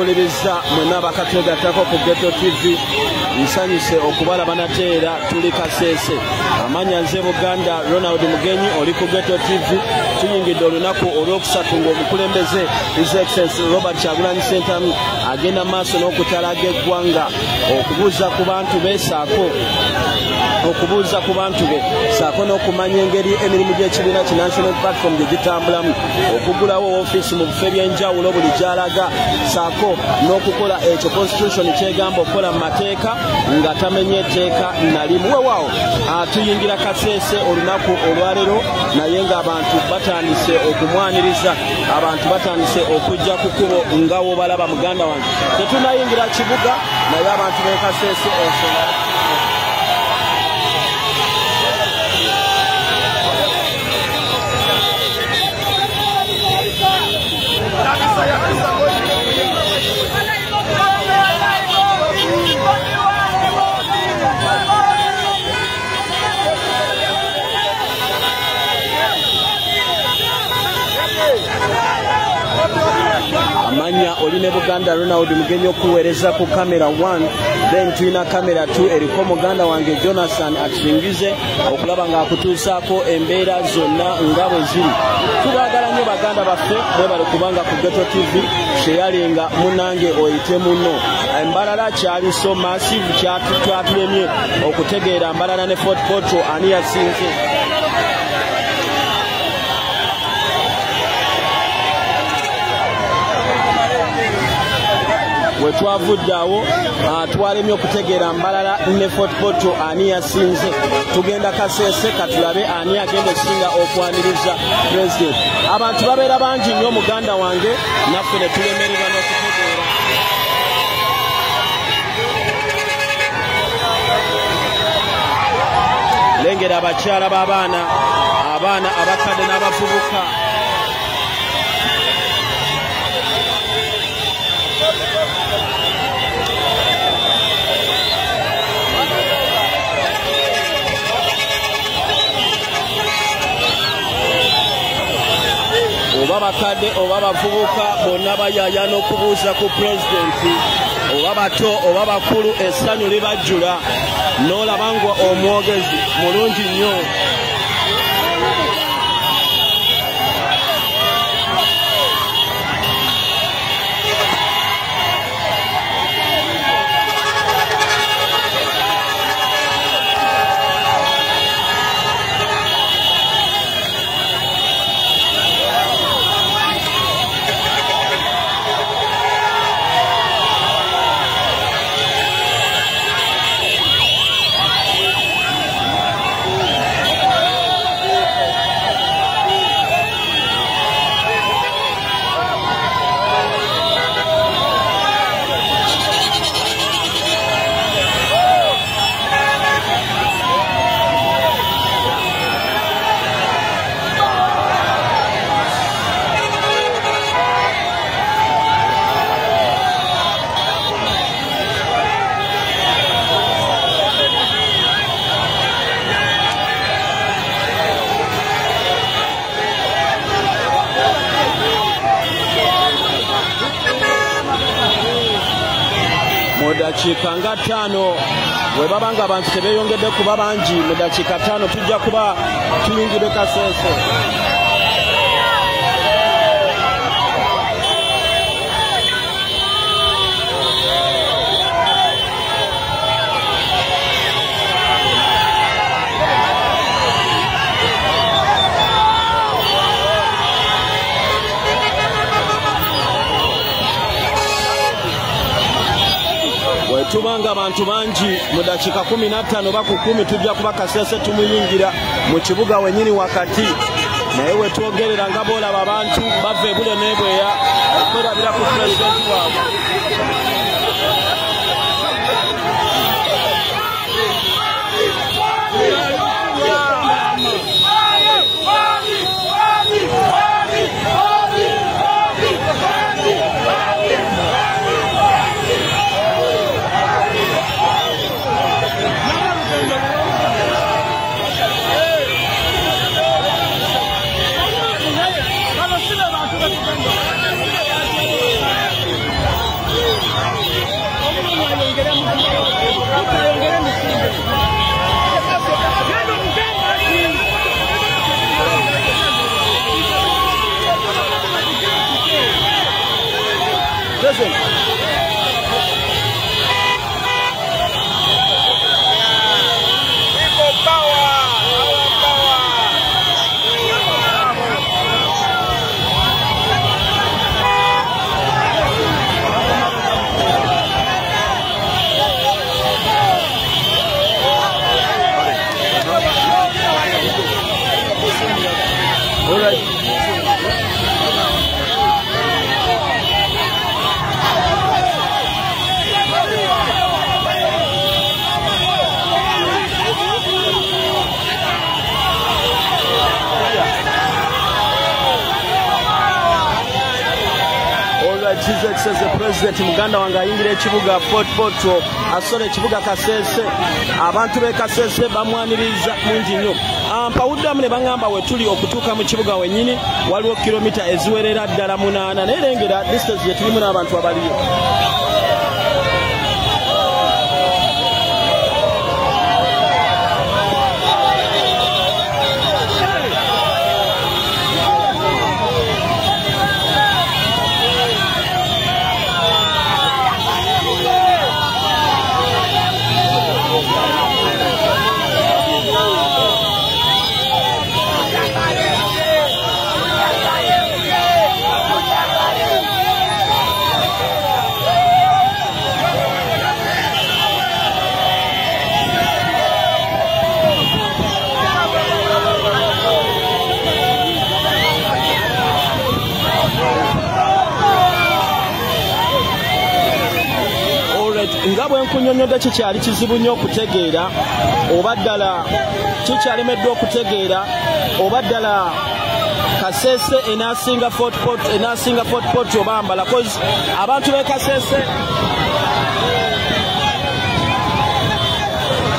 alright abatuwuliriza mwena bakatwegattako ku geto tv nsanyuse okubalaba nateera tuli kaseese amanya nze buganda ronald mugenyi oli ku geto tv tuyingidde olunaku olwokusatu ng'omukulembeze his excellence robert kyagulanyi sentamu agenda maaso n'okutalaga eggwanga. Okubuuza ku bantu beesaako okubuuza ku bantu be. Saako n'okumanya engeri emirimu gy'ekibiina ki national platform gye gitambulamu. Okugulawo ofiisi mu bifo ebyenjawulo buli gyalaga. Saako n'okukola ekyo constitution kyegamba okukola mu mateeka nga tamenya etteeka nalimu wewaawo tuyingira kaseese olunaku olwaleero naye ng'abantu batandise okumwaniriza. Abantu batandise okujja ku kubo nga wobalaba muganda wange. Tetunayingira kibuga naye abantu bekaseese ensonga amanya oli ne buganda ronald mugenyi okuweereza ku kamera 1 then tulina kamera 2 eriko muganda wange jonathan akisingize okulaba ng'akutuusaako embeera zonna nga bwe ziri. Tubaagala nnyo baganda baffe mwebale kubanga ku geto tv sheyalinga munange oyite muno embalala kyali so massive twatulemye okutegeera mbalala ne fort poto ani yasinze wetwavudde awo twalemye okutegeera mbalala ne fotpoto ani yasinze. Tugenda kaseese katulabe ani agenda okusinga okwaniriza president. Abantu babeera bangi nnyo muganda wange naffe ne tulemererwa n'okutegeera. Lengera abakyala b'abaana abaana abakadde n'abavubuka oba bakadde oba bavubuka bonna bayayaana okubuuza ku pulezidenti. Oba bato oba bakulu essanyu libajjula. N'olaba ngwa omwogezi mulungi nnyo dakiika nga ttaano. Bwe baba nga abantu tebeeyongedde kuba bangi mu dakiika ttaano tujja kuba tuyingire kaseese nga abantu bangi. Mu dakiika kumi nattaano ba ku kumi tujja kuba kaseese tumuyingira mu kibuga wenyini wakati. Naye wetwogerera nga boolaba abantu bava ebule n'ebweya okwerabira ku pulezidenti waabwe ekibuga Fort Portal asola ekibuga Kasese. Abantu b'e Kasese bamwaniriza mungi nnyo. Ah, mpawuddamu ne baŋŋamba we tuli okutuuka mu kibuga wennyini. Waliwo kilomita eziwerera ddala munaana. Naye lengera distance gye tulimu n'abantu abaliyo Alright, nga bwe nkunyonyodde kikyali kizibu nnyo okutegeera oba ddala kikyalemeddwa okutegeera oba ddala kasese enasinga Fort Portal- enasinga fort pot obambala cause abantu b'e kasese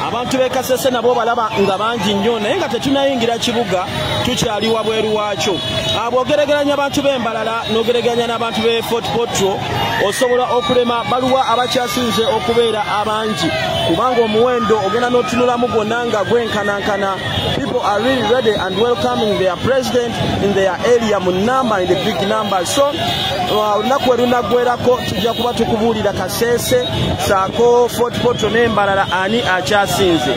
abantu b'e kasese nabo balaba nga bangi nnyo naye nga tetunayingira kibuga tukyali wabweru waakyo. Ah, bw'ogeregeranya abantu b'embalala n'ogeregeranya n'abantu b'e fort potro osobola okulema baluwa abakyasinze okubeera abangi. Kubanga omuwendo ogenda n'otunulamu gwonna nga gwenkanankana. People are really ready and welcoming their president in their area mu number in the big number so uh, olunaku we lunaggwerako tujja kuba tukubuulira kaseese saako fort potro n'embalala ani akyasinze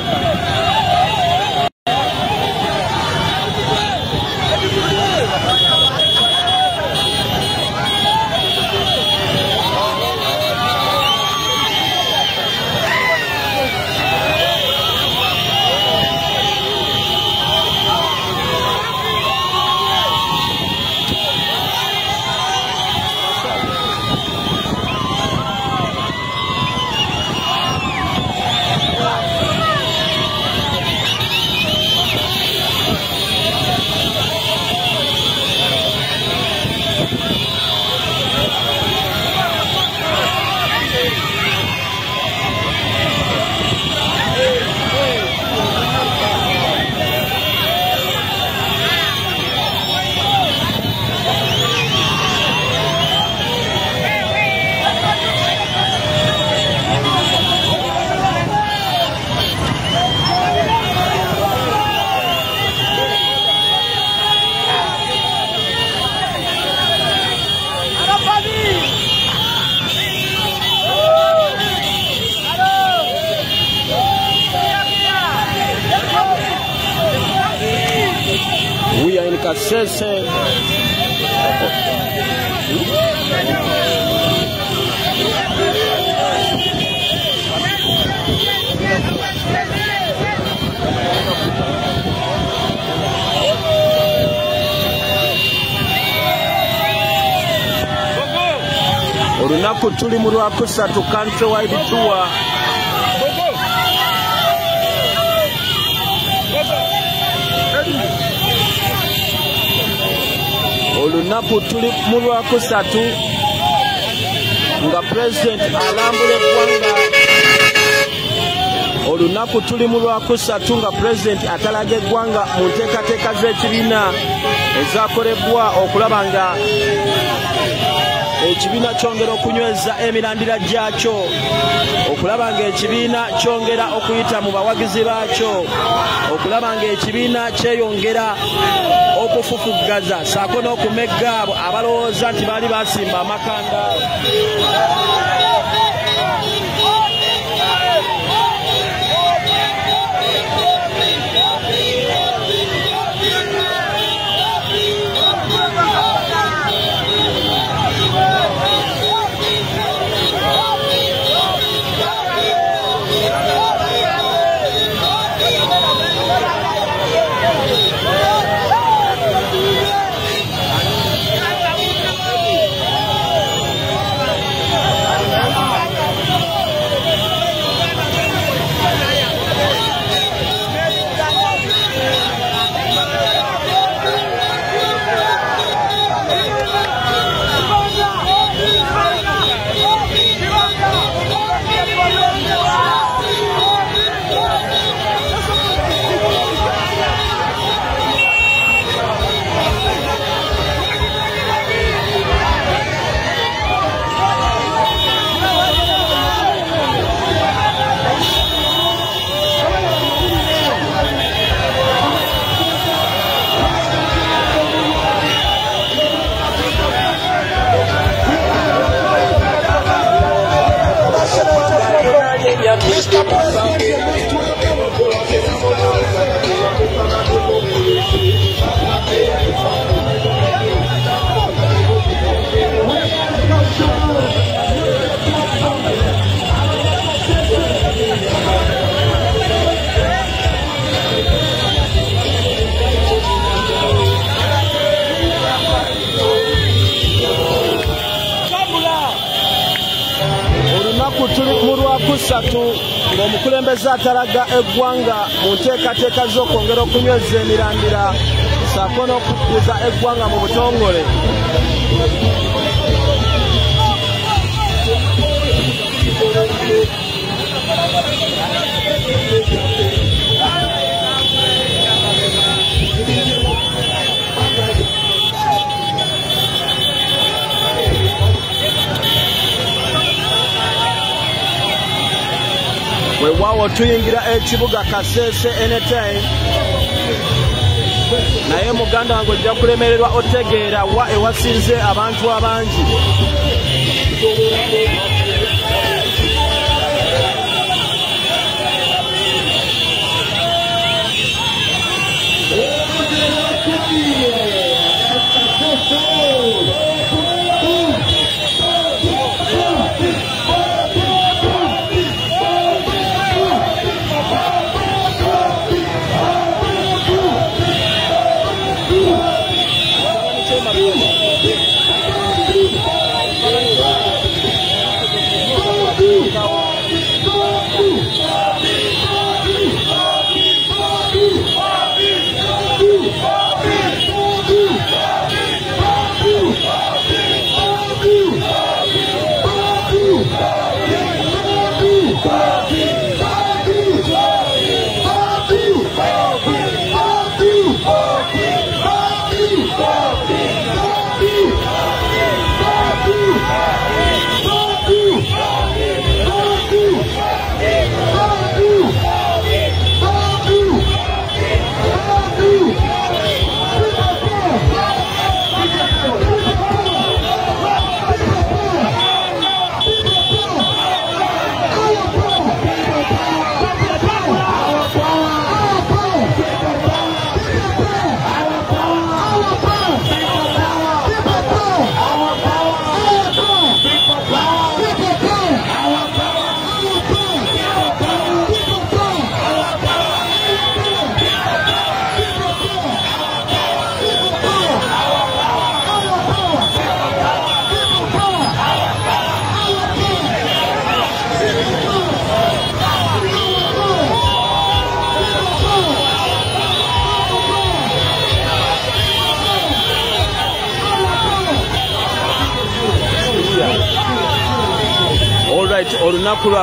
tuli mu lwakusatu countrywide tour. Olunaku tuli mu lwakusatu nga pulezidenti alambula eggwanga olunaku tuli mu lwakusatu nga pulezidenti atalaga eggwanga mu nteekateeka z'ekibiina ezakolebwa okulaba nga ekibiina kyongera okunyweza emirandira gyakyo. Okulaba ng'ekibiina kyongera okuyita mu bawagizi baakyo. Okulaba ng'ekibiina kyeyongera okufufuggaza. Saako n'okumegga abo abalowooza nti baali basimba amakanda mu lwakusatu ng'omukulembeze atalaga eggwanga mu nteekateeka z'okwongera okunyweza emirandira saako n'okukkuza eggwanga mu butongole weewaawo tuyingira ekibuga kaseese anytime naye muganda wange ojja kulemererwa otegeera wa ewasinze abantu abangi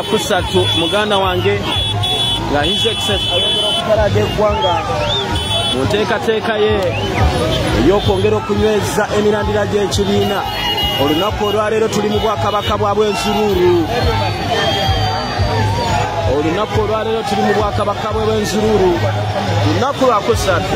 lwakusatu muganda wange nga his excess. Ayongera okutalaga eggwanga mu nteekateeka ye ey'okwongera okunyweza emirandira gy'ekibiina olunaku olwaleero tuli mu bwakabaka bwa bwenzururu olunaku olwaleero tuli mu bwakabaka bwe bwenzururu lunaku lwakusatu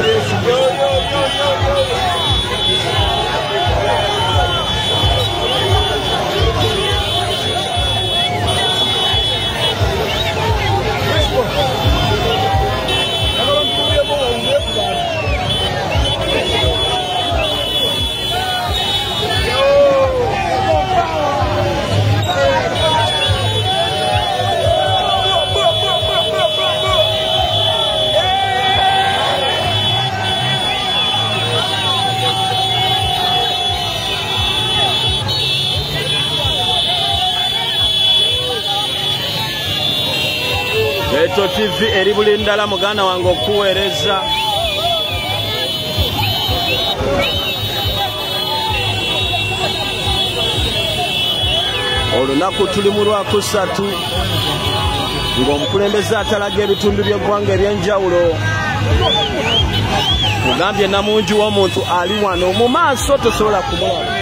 eto tv eri buli ndala muganda wange okuweereza. Olunaku tuli mu lwakusatu ng'omukulembeze atalaga ebitundu by'eggwanga ebyenjawulo. Mugambye namungi w'omuntu ali wano. Mu maaso tosobola kumulaba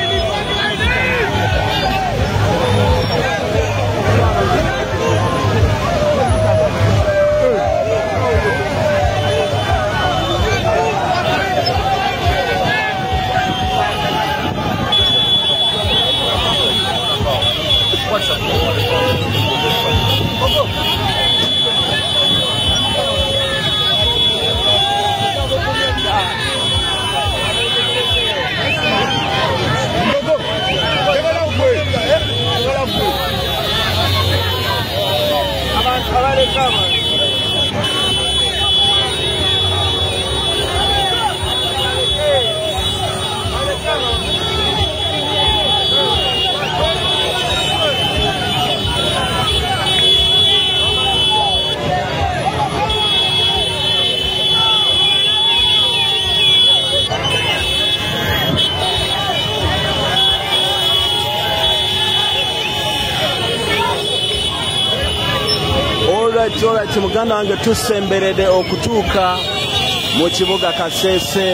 olwati olwati muganda wange tusemberedde okutuuka mu kibuga kasese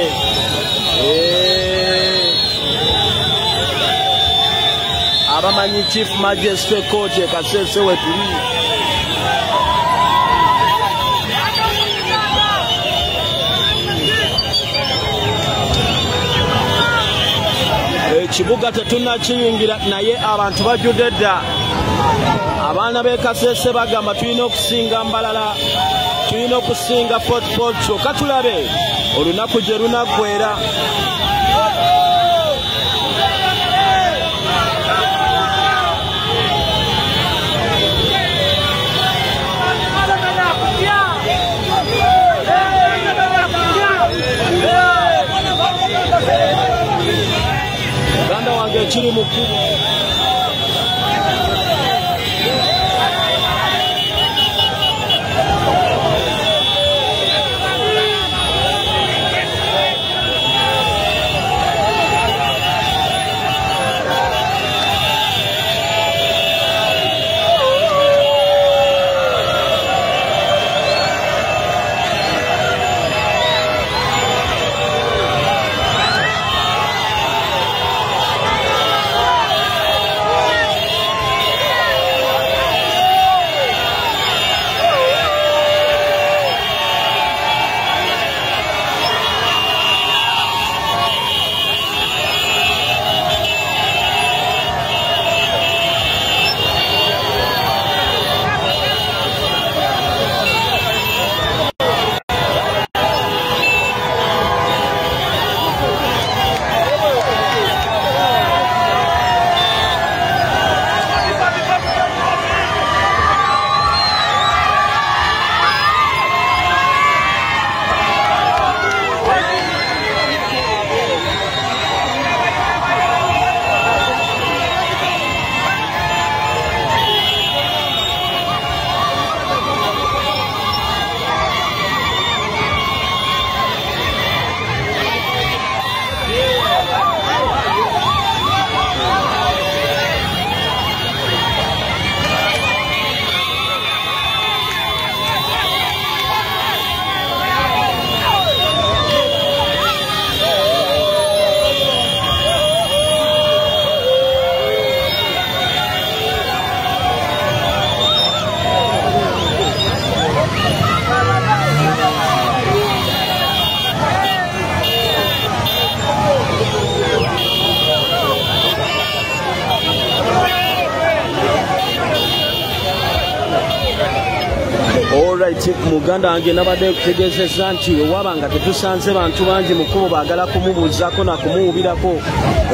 Eh. abamanyi chief majesty court e kasese wetuli ekibuga tetunakiyingira naye abantu bajjudde dda abaana b'ekasese bagamba tulina okusinga mbalala tulina okusinga fotfot kyokka tulabe. Olunaku gye lunaggwera. Muganda wange ekiri mu kkubo muganda wange nabadde kutegezeza nti ewaba nga tetusanze bantu bangi mukubo baagala kumubuuzako nakumuwubirako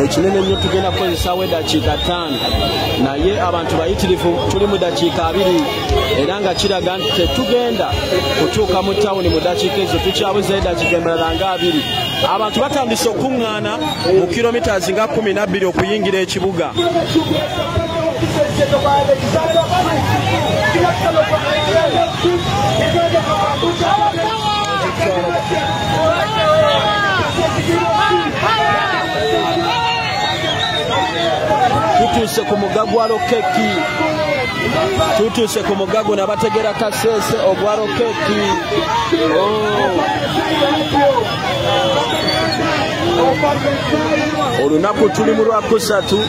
ekinene nnyo tugenda kukozesaawo eddakiika ttaano. Naye abantu bayitirivu tuli mu dakiika abiri era nga kiraga nti tetugenda kutuuka mu tawuni mu dakiika ezo tukyabuzayo eddakiika embalala nga abiri. Abantu batandise okuŋŋaana mu kilomitas nga kumi nabbiri okuyingira ekibuga tutuuse ku muga gwa lokeki tutuuse ku muga guno abategera kaseese ogwa lokeki olunaku tuli mu lwakusatu olrit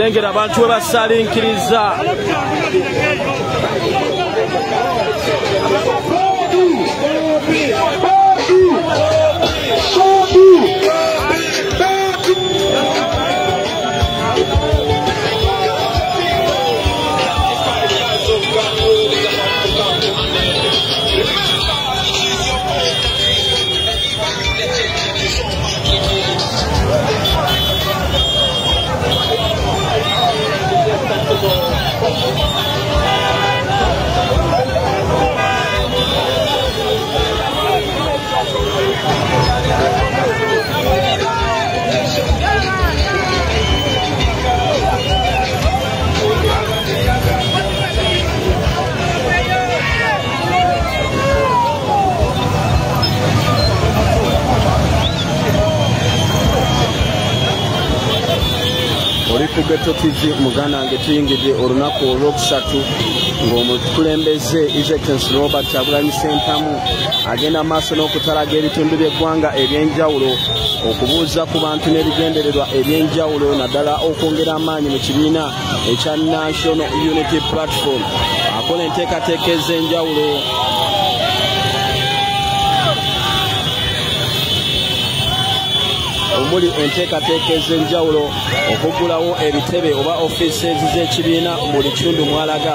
lengera abantu we basalinkiriza geto tv muganda wange tuyingidde olunaku olwokusatu ng'omukulembeze exectance robert abulanyi sentamu agenda maaso n'okutalaga ebitundu by'eggwanga ebyenjawulo okubuuza ku bantu n'ebigendererwa ebyenjawulo naddala okwongera amaanyi mu kibiina ekya national unity platform. Akola enteekateeka ez'enjawulo omuli enteekateeka ez'enjawulo okuggulawo ebitebe oba ofiises z'ekibiina mu buli kitundu mwalaga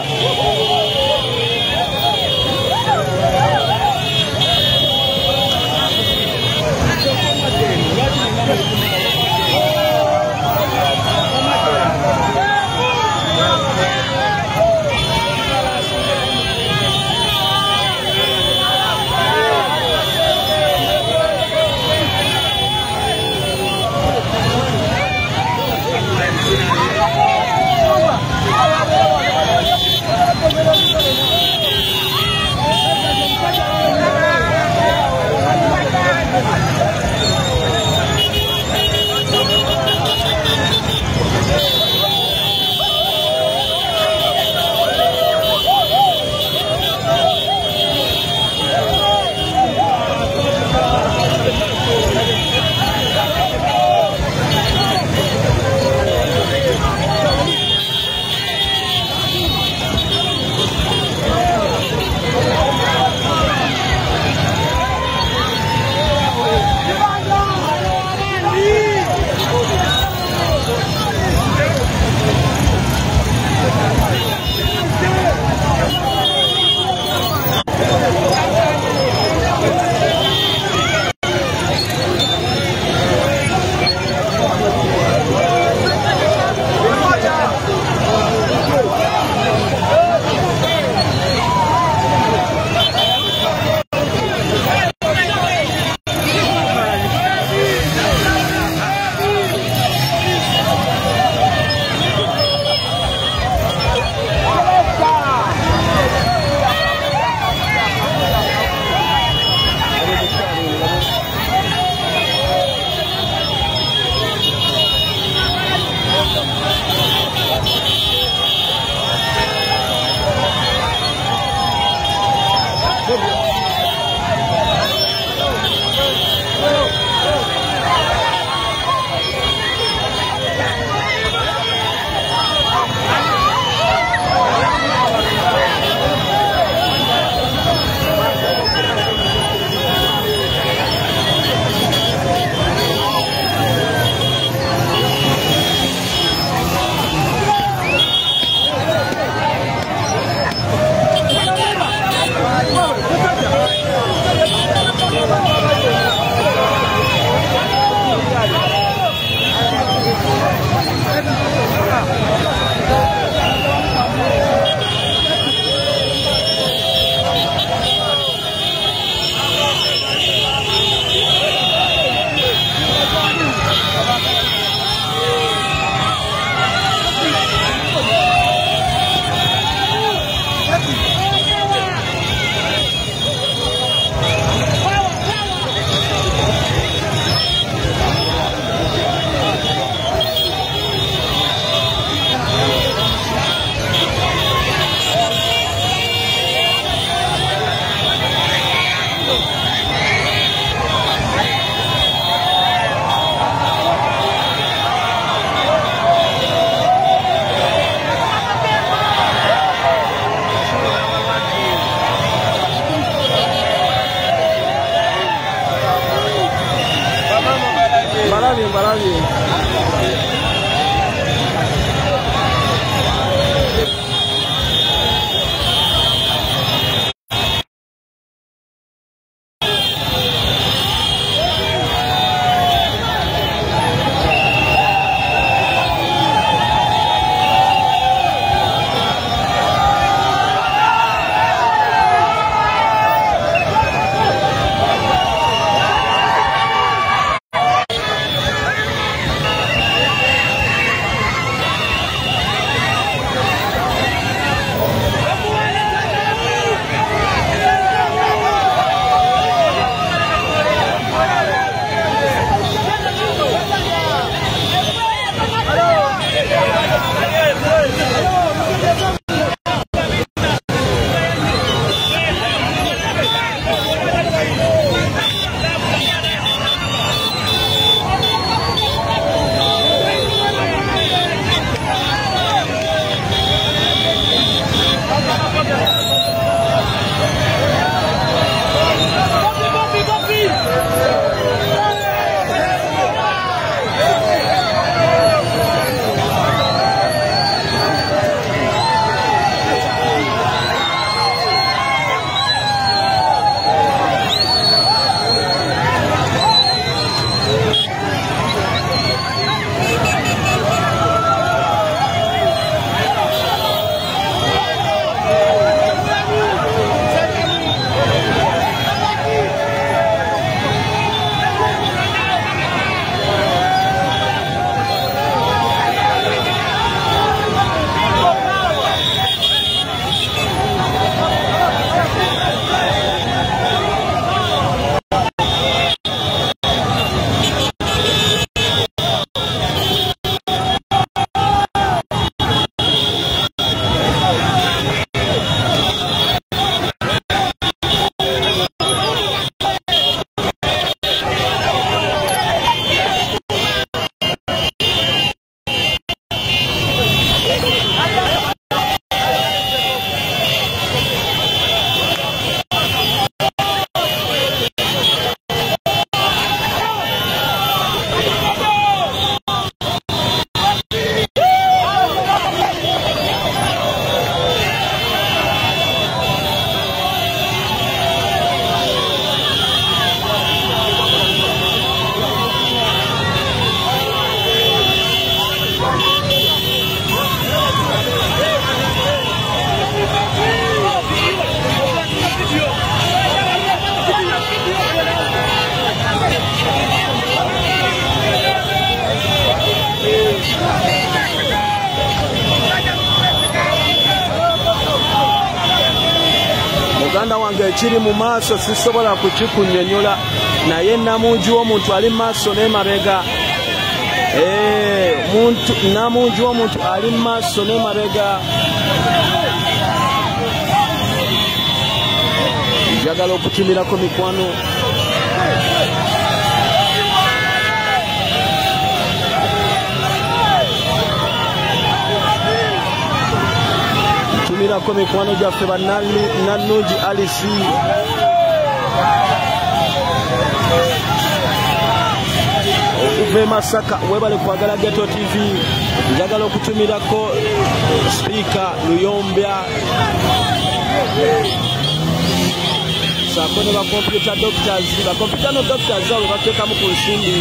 ekiri mu maaso sisobola kukikunnyonnyola. Naye namungi w'omuntu ali mu maaso n'emabega Eh, namungi w'omuntu ali mu maaso n'emabega njagala okukimirako mikwano tumirako mikwano gyaffe bannannungi alisi okuva e masaka webale kwagala geto tv njagala okutumirako sipiika luyombya. Sako ne bacomputa doctors bacomputa no doctors abo bateekamu ku nsimbi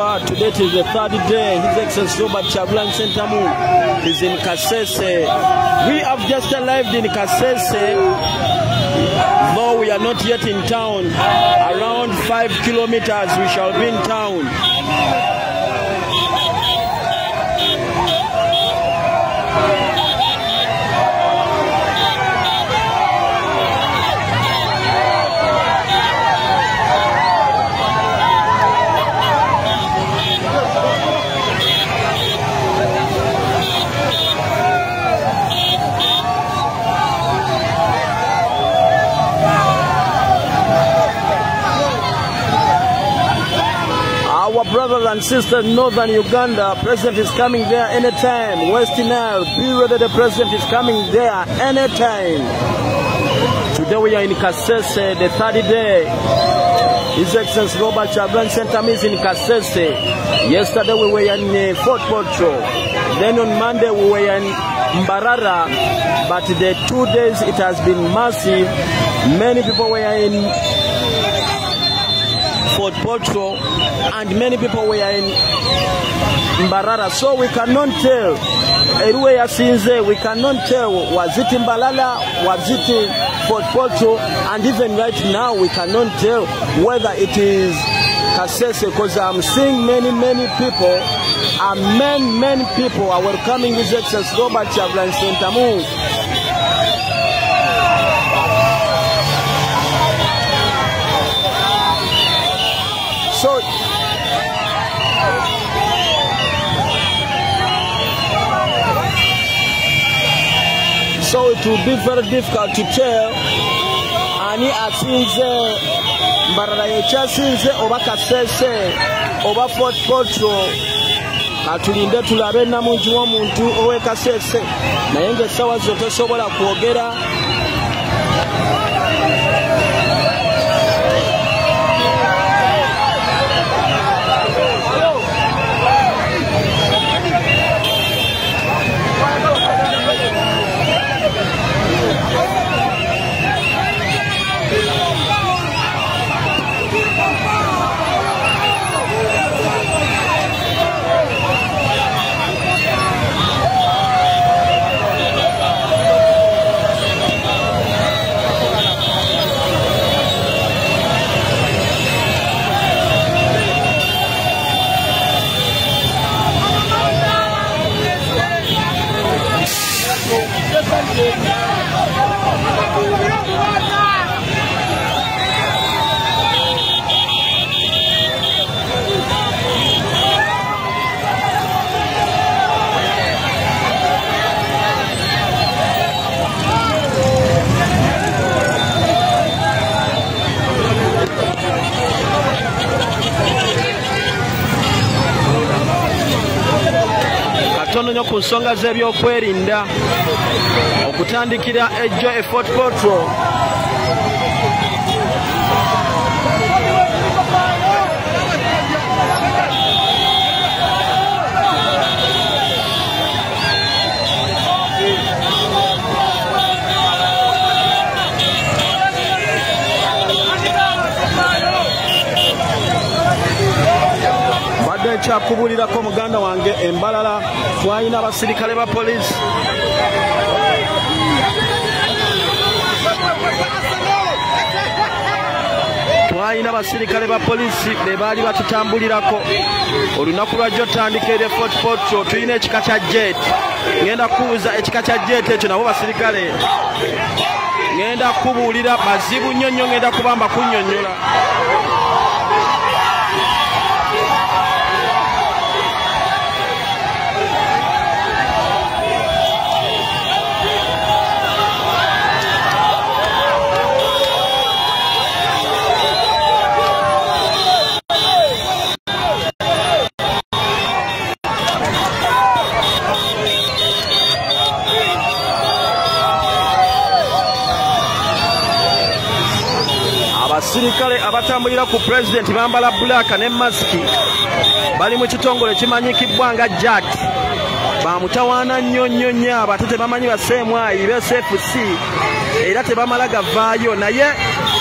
Today is the third day. His Excellency Robert Chagulan Sentamu is in Kasese. We have just arrived in Kasese, though we are not yet in town. Around five kilometers, we shall be in town. Brothers and sisters in northern Uganda, President is coming there anytime. West Nile, be ready, the President is coming there anytime. Today we are in Kasese, the third day. His Excellency Robert Chagulan Center is in Kasese. Yesterday we were in uh, Fort Potro. Then on Monday we were in Mbarara. But the two days it has been massive. Many people were in Potro and many people were in Mbarara. So we cannot tell. Eruwe yasinze, we cannot tell was it Mbalala, was it Fort Potro, and even right now we cannot tell whether it is Kasese because I'm seeing many, many people, and many, many people are welcoming His Excellency Robert Chagulan Sentamu so it will be very difficult to tell. Ani asinze mbarara yekyasinze oba kasese oba fort potro. Katulinde tulabe namungi w'omuntu ow'ekasese naye ngaessawa zo tosobola kwogera katono nnyo ku nsonga z'ebyokwerinda okutandikira ejjo e fort potro mbadde nkyakubulirako muganda wange embalala twalina abasirikale ba poliisi. Twalina abasirikale ba poliisi be baali batutambulirako. Olunaku lwajjo otandika eri fort potro tulina ekika kya jet. Ŋenda kubuuza ekika kya jet ekyo nabo basirikale. Ŋenda kubuulira bazibu nnyo nnyo ŋenda kubamba kunnyonnyola abatambulira ku pulezidenti bambala bulaaka ne masiki bali mu kitongole kimanyikibbwa nga jack. Bamutawaana nnyo nnyo nnyo abo ate tebamanyi baseemwayi besfc era tebamala gavaayo naye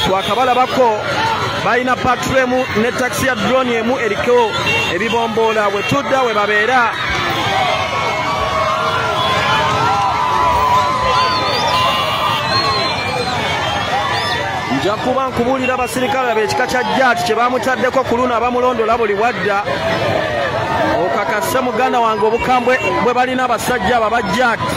twakabalabako balina patremu ne takisi ya droni emu eriko ebibomboola bwe tudda we babeera nja kuba nkubuulira abasirikale ab'ekika kya jaati kye bamutaddeko ku luno abamulondola buli bwadda okakase muganda wange obukambwe bwe balina abasajja abo abajaati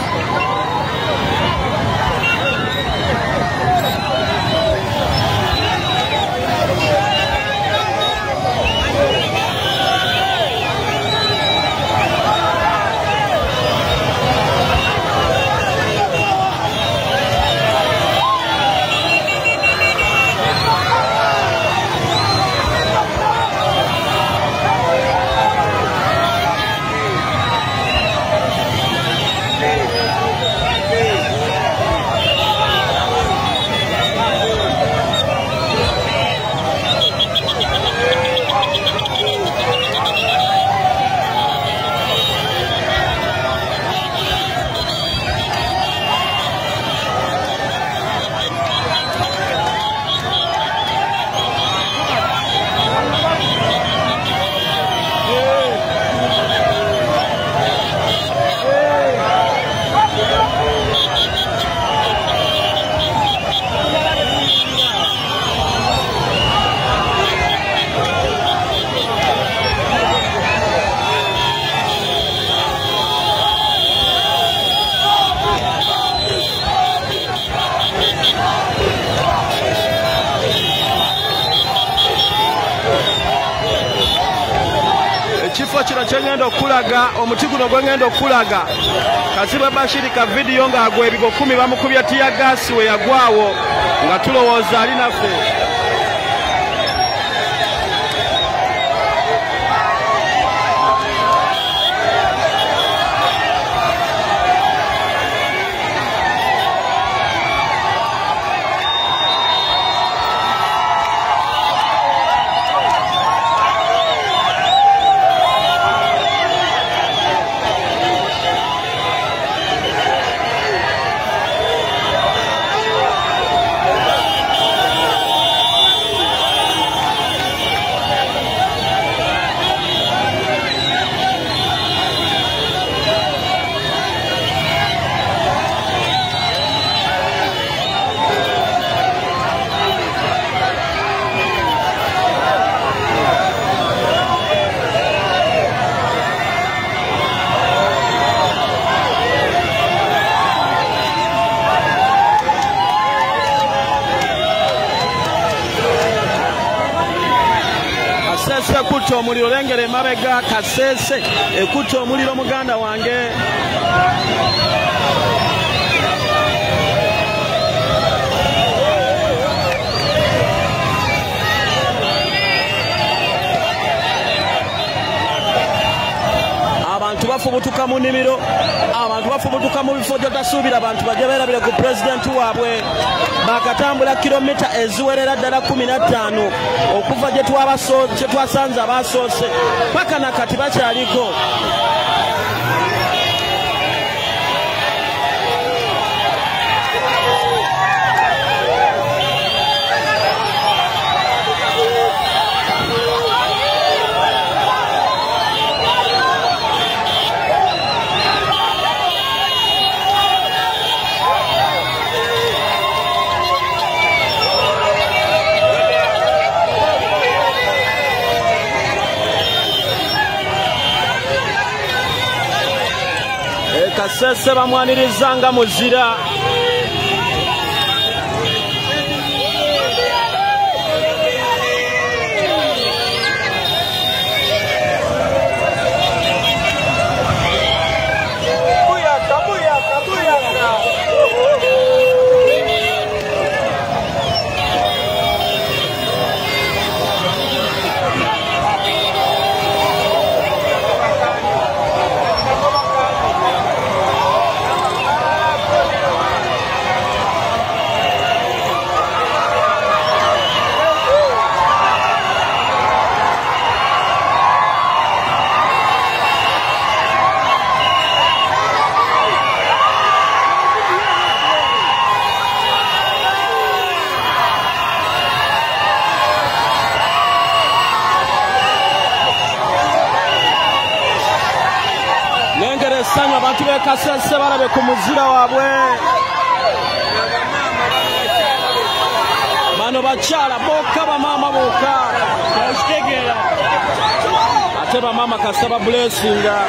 gwengenda okulaga. Kazibe bashiri ka vidiyo ng'agwa ebigo kumi bamukubya tiya gaasi we yagwawo nga tulowooza ali naffe emabega kasese ekutta omuliro muganda wange. Abantu bafubutuka mu nnimiro abantu bafubutuka mu bifo gyotasuubira abantu bajja beerabire ku pulezidenti waabwe. Bakatambula kilomita eziwerera ddala 15 okuva gye twasanze abasoose. Paka na kati bakyaliko E, kasese bamwaniriza nga muzira Michigan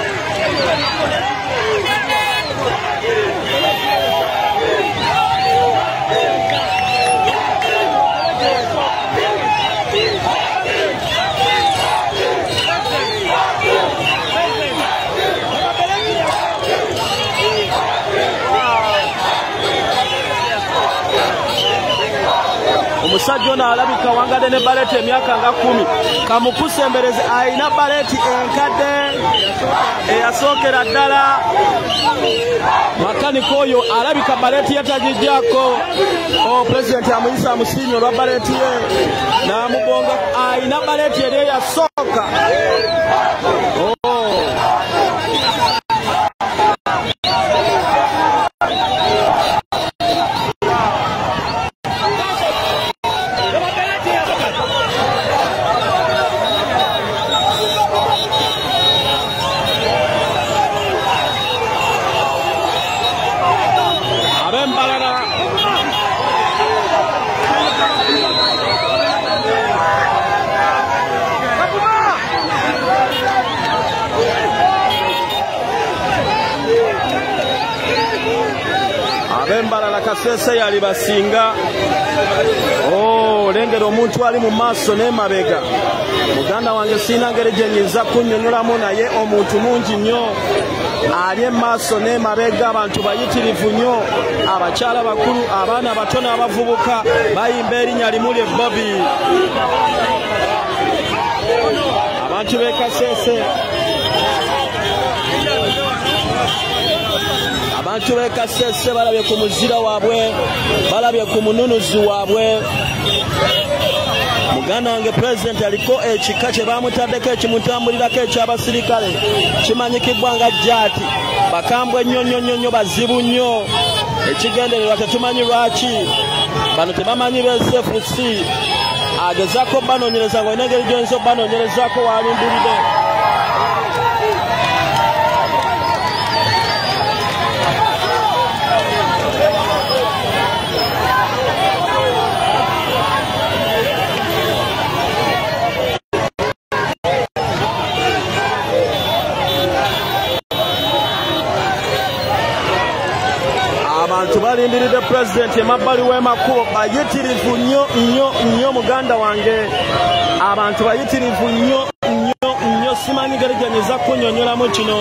alabika wangadde ne baleti emyaka nga kumi. Kamukusembereze alina baleti enkadde eyasookera ddala. Makanika oyo alabika baleti ye tagijjako o pulezidenti amuyisa amusiimye olwa baleti ye n'amubonga alina baleti eri eyasooka yali basinga. Oh, lengera omuntu ali mu maaso n'emabega muganda wange siina ngeri gye nyinza kunnyonnyolamu naye omuntu mungi nnyo. Ali emaaso n'emabega abantu bayitirivu nnyo. Abakyala bakulu abaana bato n'abavubuka bayimba erinnya limu lye bobi abantu b'ekasese abantu b'ekasese balabye ku muzira waabwe balabye ku mununuzi waabwe muganda wange pulezidenti aliko ekika kye bamutaddeko ekimutambulirako ekyabasirikale. Kimanyikibwa nga jaati bakambwe nnyo nnyo nnyo nnyo bazibu nnyo. Ekigendererwa tetumanyi lwaki. Bano tebamanyi bsfc agezaako banoonyereza nga olina engeri gyonyiza obanoonyerezaako walimbulibe abantu balindiridde pulezidenti emabbali w'emakubo bayitirivu nnyo nnyo nnyo muganda wange. Abantu bayitirivu nnyo nnyo nnyo. Simanyi ngeri gyenyiza kunnyonnyolamu kino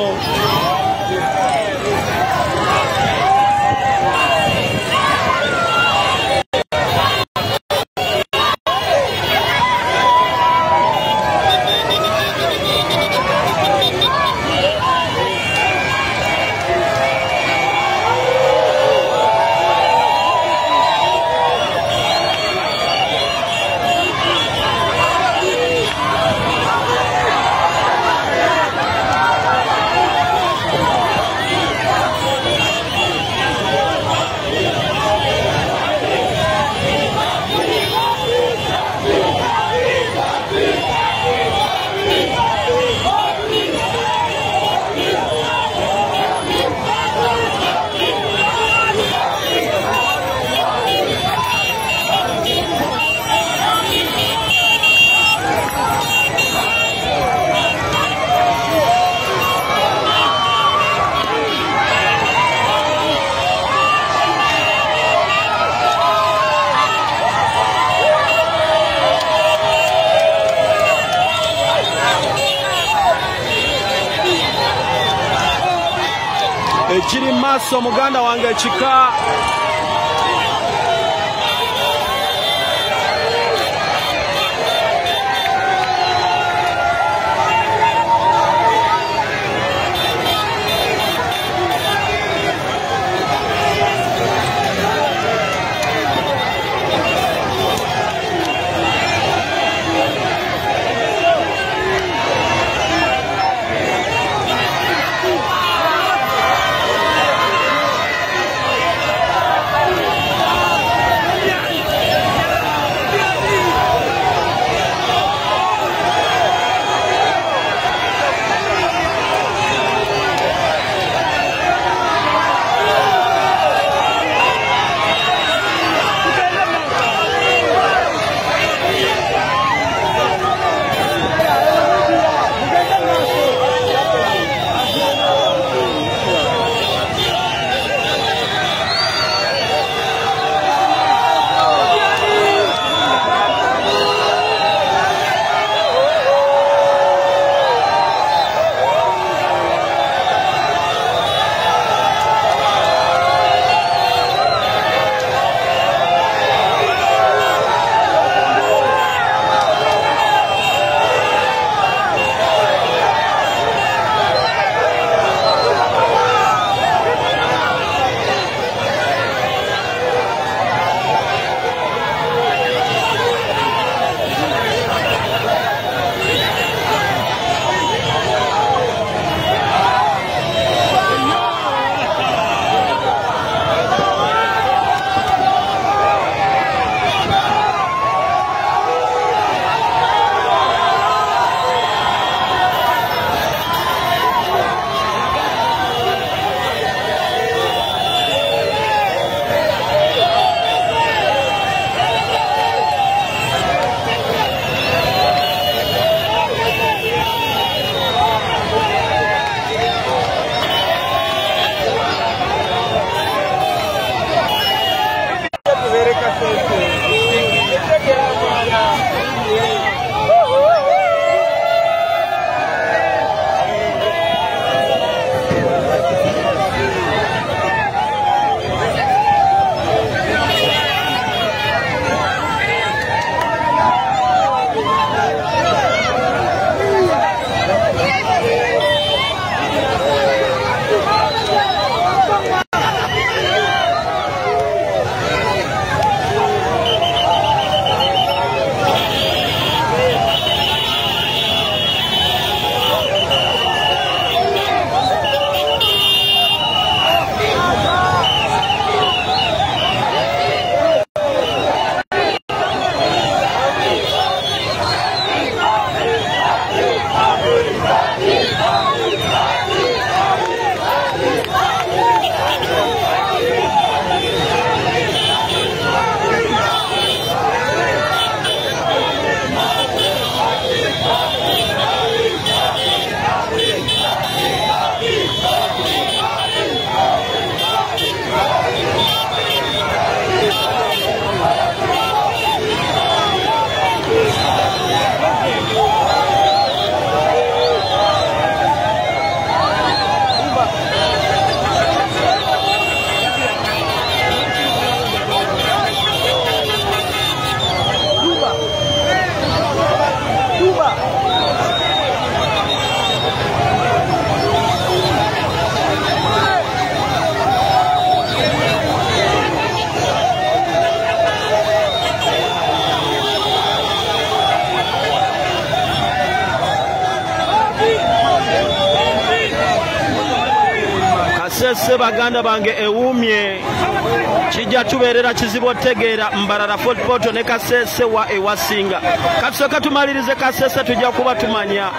kijja tubeerera kizibu otegeera mbalala footpoto ne kasese wa ewasinga. Katusooka tumalirize kasese tujja kuba tumanya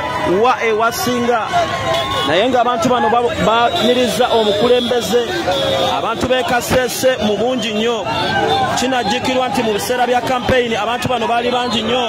wa ewasinga. Naye ng'abantu bano baniriza omukulembeze abantu b'e kasese mu bungi nnyo. Kinajjukirwa nti mu biseera bya kampeyini abantu bano baali bangi nnyo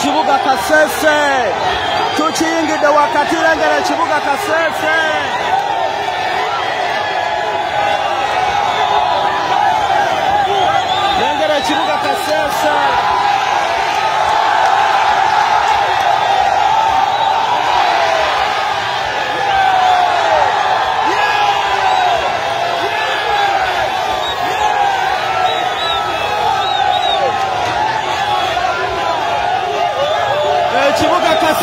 ekibuga kasese tukiyingidde wakati lengera ekibuga kasese lengera ekibuga kasese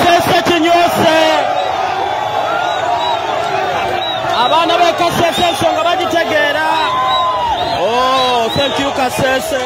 kasese kinyose. Abaana b'e kasese ensonga bagitegeera. Oh thank you kasese